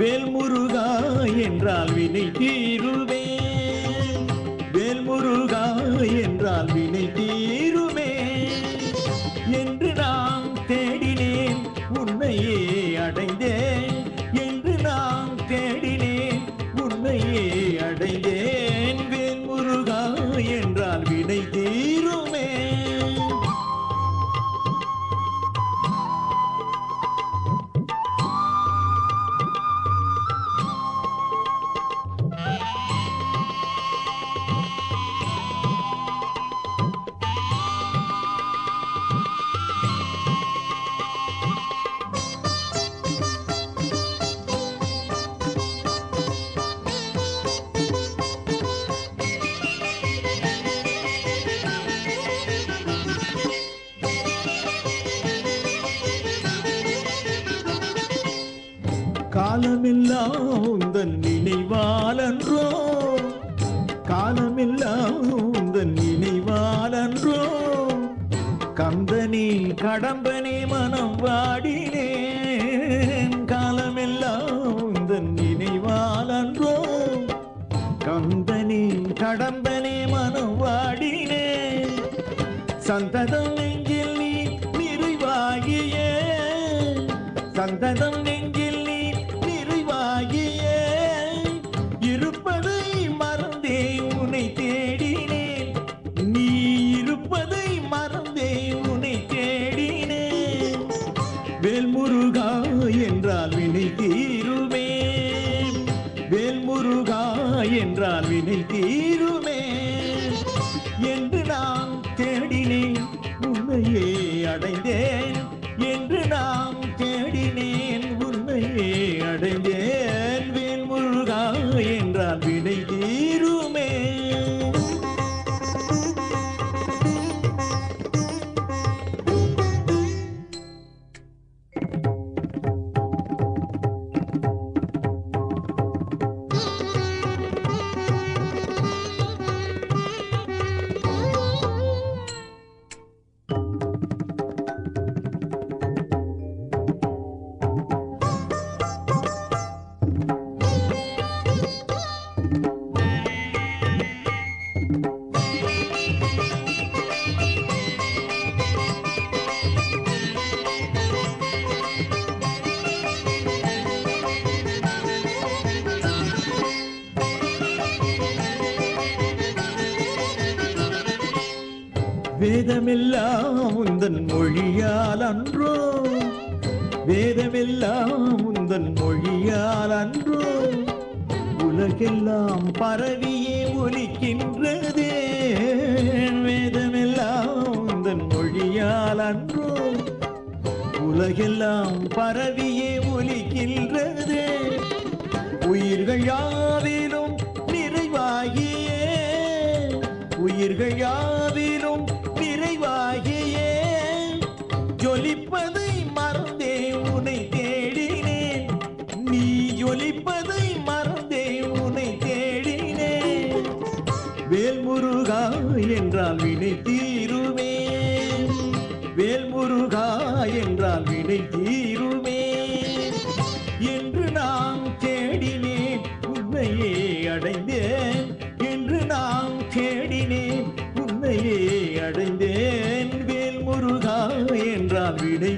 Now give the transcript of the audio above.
வேல்முருகா என்றால் வினை தீருவே. காலமெல்லாம் உந்தன் நினைவாலன்றோ? காலமெல்லாம் உந்தன் நினைவாலன்றோ? கந்தனே கடம்பனே மனம் வாடினேன். காலமெல்லாம் உந்தன் நினைவாலன்றோ? கந்தனே கடம்பனே மனம் வாடினேன். சந்ததம் நெஞ்சில் நீ நிறைவாகிய. சந்ததம் என்றால் வினை தீருமே. என்று நான் தேடினேன் உன்னையே அடைந்தேன். என்று நான் வேதமெல்லாம் உந்தன் மொழியால் அன்றோ? வேதமெல்லாம் உந்தன் மொழியால் அன்றோ? உலகெல்லாம் பரவியே ஒலிக்கின்றதே. வேதமெல்லாம் உந்தன் மொழியால் அன்றோ? உலகெல்லாம் பரவியே ஒலிக்கின்றதே. உயிர்கள் யாவிலும் நிறைவாகியே. உயிர்கள் யார் ஜொலிப்பதை மறந்தே உனை தேடினேன். நீ ஜொலிப்பதை மறந்தே உனை தேடினேன். வேல்முருகா என்றால் வினை தீருமே. வேல்முருகா என்றால் வினை தீருமே. என்று நாம் தேடினேன் உன்னையே அடைந்தேன். என்று நாம் தேடினேன் உன்னையே அடைந்தேன். விடை